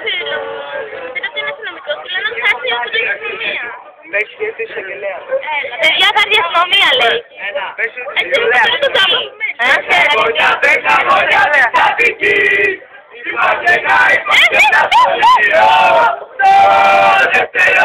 φίλο. Δεν ότι είναι αστυνομικό. και να ψάξει από την αστυνομία. Πες και εισαγγελέα. Παιδιά θα έρθει η αστυνομία λέει. Έτσι είναι εισαγγελέα. το κάπου. Είμαστε να είμαστε τα σχολείο Το δεύτερο